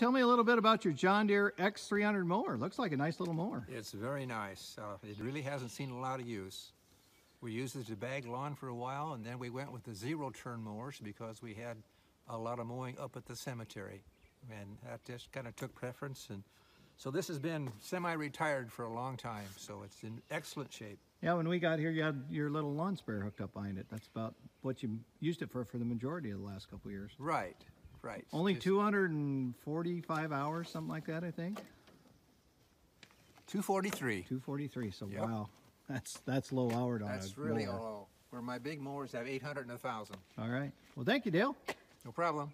tell me a little bit about your John Deere X300 mower. Looks like a nice little mower. It's very nice. Uh, it really hasn't seen a lot of use. We used it to bag lawn for a while, and then we went with the zero-turn mowers because we had a lot of mowing up at the cemetery, and that just kind of took preference. And so this has been semi-retired for a long time, so it's in excellent shape. Yeah, when we got here, you had your little lawn sprayer hooked up behind it. That's about what you used it for for the majority of the last couple years. Right, right. Only Just 245 hours, something like that, I think. 243. 243. So Yep. wow, that's that's low hour on That's really mower. low. Where my big mowers have 800 and a 1,000. All right. Well, thank you, Dale. No problem.